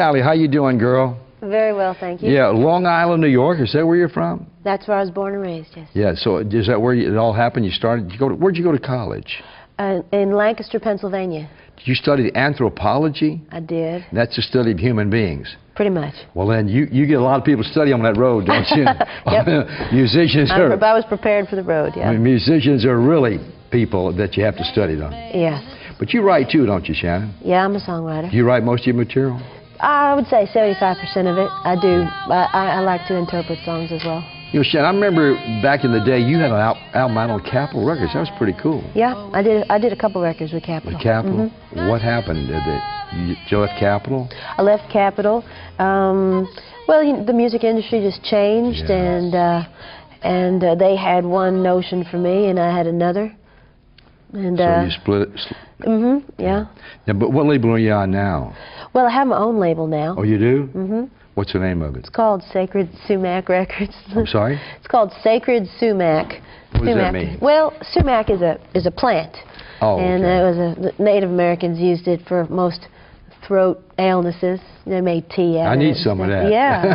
Callie, how you doing, girl? Very well, thank you. Yeah, Long Island, New York. Is that where you're from? That's where I was born and raised, yes. Yeah. So is that where you, it all happened? You started. You go to, where'd you go to college? Uh, in Lancaster, Pennsylvania. Did you study anthropology? I did. That's the study of human beings. Pretty much. Well, then you, you get a lot of people study on that road, don't you? Yep. musicians I'm, are. I was prepared for the road, yeah. I mean, musicians are really people that you have to study on. Yes. But you write too, don't you, Shannon? Yeah, I'm a songwriter. You write most of your material? I would say 75% of it. I do. I, I, like to interpret songs as well. You know, Shannon, I remember back in the day you had an al- album out on Capitol Records. That was pretty cool. Yeah, I did. I did a couple records with Capitol. With Capitol? Mhm. What happened? Did it, you, left Capitol? I left Capitol. Um, well, you, the music industry just changed, and uh, and uh, they had one notion for me, and I had another. And So uh, you split it. mhm, yeah. Yeah, but what label are you on now? Well, I have my own label now. Oh, you do? Mm-hmm. What's the name of it? It's called Sacred Sumac Records. I'm sorry? It's called Sacred Sumac. What does that sumac. mean? Well, sumac is a is a plant, Oh, and okay. it was a the Native Americans used it for most throat illnesses. They made tea out I need some of that. Yeah.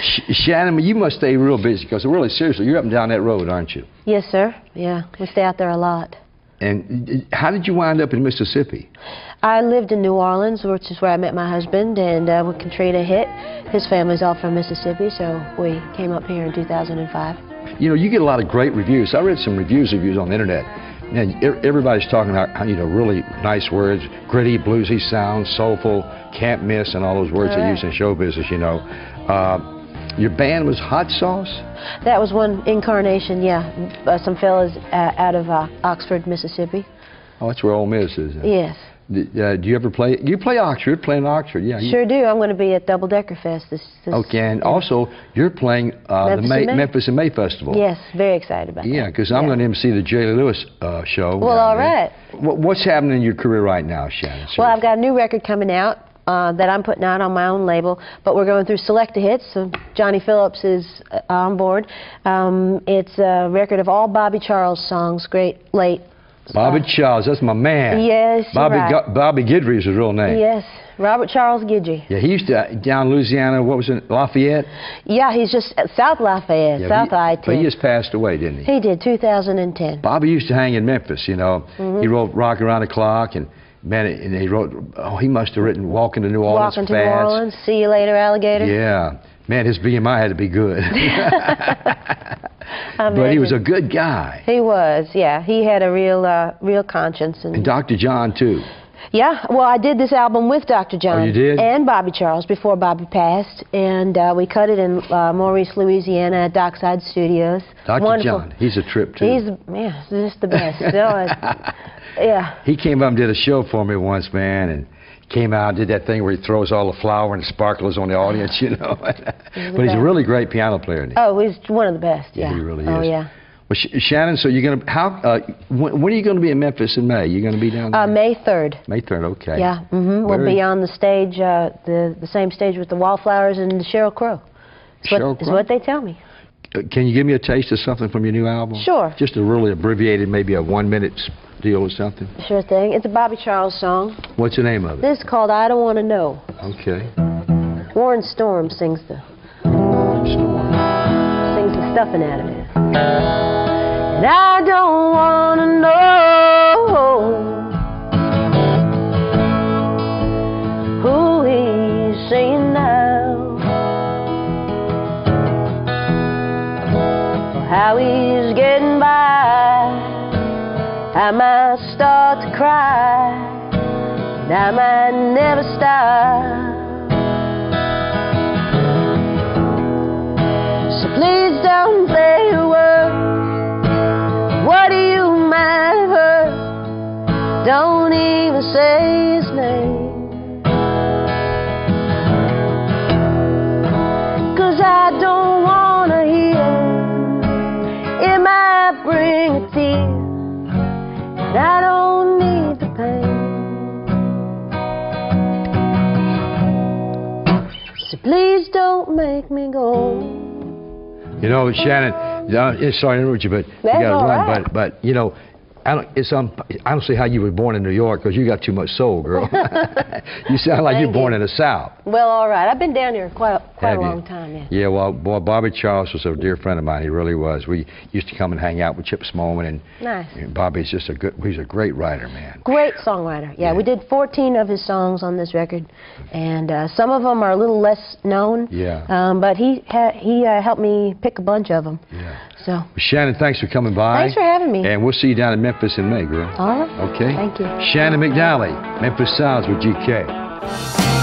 Sh- Shannon, you must stay real busy because really seriously, you're up and down that road, aren't you? yes, sir. Yeah, we stay out there a lot. And uh, how did you wind up in Mississippi? I lived in New Orleans, which is where I met my husband, and uh, when Katrina hit, his family's all from Mississippi, so we came up here in 2005. You know, you get a lot of great reviews. I read some reviews of you on the internet. And everybody's talking about, you know, really nice words, gritty, bluesy sound, soulful, can't miss, and all those words they use in show business, you know. Uh, your band was Hot Sauce? That was one incarnation, yeah. Uh, some fellas uh, out of uh, Oxford, Mississippi. Oh, that's where Ole Miss is. Yes, uh, do you ever play? You play Oxford, playing Oxford, yeah. you- sure do. I'm going to be at Double Decker Fest this. this Okay, and also you're playing uh, the Memphis May, in May. Memphis and May Festival. Yes, very excited about Yeah, that. because I'm Yeah. going to MC the Jerry Lewis uh, show. Well, all right. What, what's happening in your career right now, Shannon? Well, I've got a new record coming out uh, that I'm putting out on my own label, but we're going through Select-O-Hits, so Johnny Phillips is uh, on board. Um, it's a record of all Bobby Charles songs, great late. Bobby Charles, that's my man. Yes, Bobby right. Gu- Bobby Guidry is his real name. Yes, Robert Charles Guidry. Yeah, he used to uh, down in Louisiana. What was it, Lafayette? Yeah, he's just at South Lafayette, Yeah, South he, I-10. But he just passed away, didn't he? He did, 2010. Bobby used to hang in Memphis. You know, Mm-hmm. he wrote "Rock Around the Clock" and man, and he wrote. Oh, he must have written "Walking to New Orleans" Walking to New. Orleans, see you later, alligator. Yeah, man, his BMI had to be good. but he was a good guy. He was, yeah. He had a real, uh, real conscience. And, And Dr. John too. yeah, well, I did this album with Dr. John Oh, you did? and Bobby Charles before Bobby passed, and uh, we cut it in uh, Maurice, Louisiana, at Dockside Studios. Dr. Wonderful. John, he's a trip too. He's, yeah, just the best. It's- yeah. He came up and did a show for me once, man, and came out and did that thing where he throws all the flour and sparklers on the audience, you know. but he's a really great piano player. He? Oh, he's one of the best. Yeah, Yeah, he really Oh, is. yeah. Well, Sh- Shannon, so you're gonna how? Uh, when, when are you gonna be in Memphis in May? You're gonna be down there. Uh, May 3rd. May third. Okay. Yeah, mm-hmm. we'll be on the stage, uh, the the same stage with the Wallflowers and the Sheryl Crow. Is what, Sheryl is what they tell me. Uh, Can you give me a taste of something from your new album? Sure. Just a really abbreviated, maybe a one minute s- deal or something. Sure thing. It's a Bobby Charles song. What's the name of it? This is called I Don't Want to Know. Okay. Warren Storm sings the Storm. sings the stuffing out of it. And I don't want I might start to cry. And I might never stop. So please don't say a word. What do you might? Don't even say his name. Cause I don't wanna hear. It might bring a tear. And don't need the pain. So please don't make me go. You know, Shannon. Uh, sorry to interrupt you, but you got to run. right. But but you know, I don't, it's um, I don't see how you were born in New York because you got too much soul, girl. you sound like you're born you. in the South. Well, all right. I've been down here quite quite Have a you? long time. Yeah. Yeah, well, boy, Bobby Charles was a dear friend of mine. He really was. We used to come and hang out with Chips Moman, and, Nice. and Bobby's just a good. He's a great writer, man. Great songwriter. Yeah, Yeah. we did 14 of his songs on this record, and uh, some of them are a little less known. Yeah. Um, but he ha- he uh, helped me pick a bunch of them. Yeah. So, Shannon, thanks for coming by. Thanks for having me. And we'll see you down in Memphis in May, girl. all right. Okay. Thank you. Shannon McNally, Memphis Sounds with GK.